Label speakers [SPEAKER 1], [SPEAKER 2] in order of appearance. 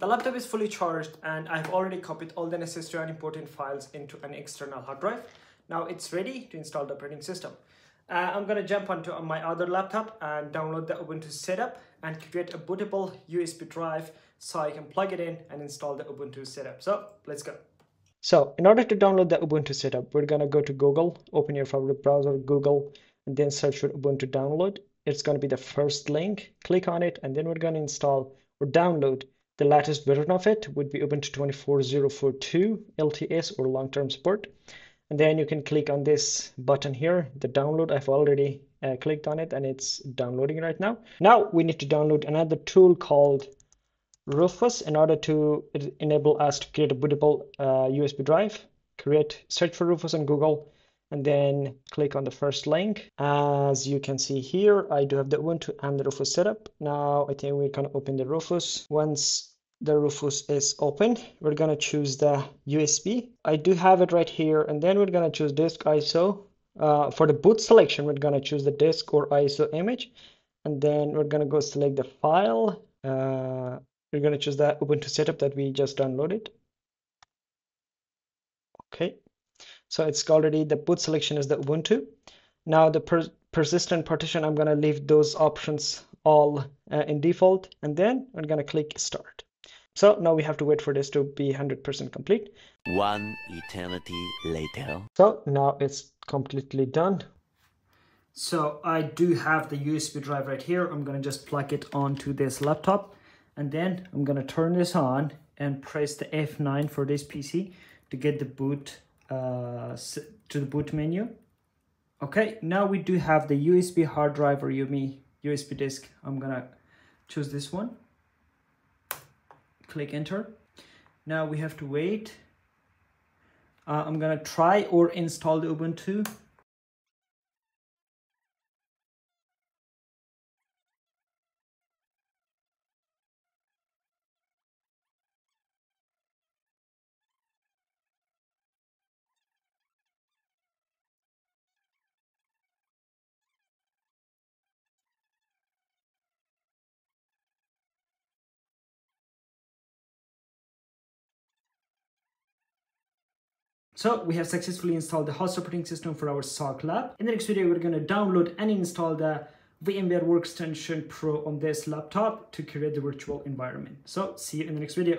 [SPEAKER 1] The laptop is fully charged and I've already copied all the necessary and important files into an external hard drive. Now it's ready to install the operating system. Uh, I'm gonna jump onto my other laptop and download the Ubuntu setup and create a bootable USB drive so I can plug it in and install the Ubuntu setup. So let's go. So in order to download the Ubuntu setup, we're gonna go to Google, open your favorite browser, Google, and then search for Ubuntu download. It's gonna be the first link. Click on it, and then we're gonna install or download the latest version of it would be Ubuntu 24042 LTS or long-term support. And then you can click on this button here, the download. I've already uh, clicked on it and it's downloading right now. Now we need to download another tool called Rufus in order to enable us to create a bootable uh, USB drive. Create, search for Rufus on Google and then click on the first link. As you can see here, I do have the Ubuntu and the Rufus setup. Now I think we can open the Rufus. Once the Rufus is open. We're gonna choose the USB I do have it right here and then we're gonna choose disk ISO uh, for the boot selection we're gonna choose the disk or ISO image and then we're gonna go select the file. Uh, we're gonna choose the Ubuntu setup that we just downloaded. Okay. So it's already the boot selection is the Ubuntu. Now the per persistent partition I'm gonna leave those options all uh, in default and then I'm gonna click start so now we have to wait for this to be 100% complete.
[SPEAKER 2] One eternity later.
[SPEAKER 1] So now it's completely done. So I do have the USB drive right here. I'm gonna just plug it onto this laptop and then I'm gonna turn this on and press the F9 for this PC to get the boot uh, to the boot menu. Okay, now we do have the USB hard drive or USB disk. I'm gonna choose this one click enter. Now we have to wait. Uh, I'm gonna try or install the Ubuntu So we have successfully installed the host operating system for our SOC lab. In the next video, we're going to download and install the VMware Workstation Pro on this laptop to create the virtual environment. So see you in the next video.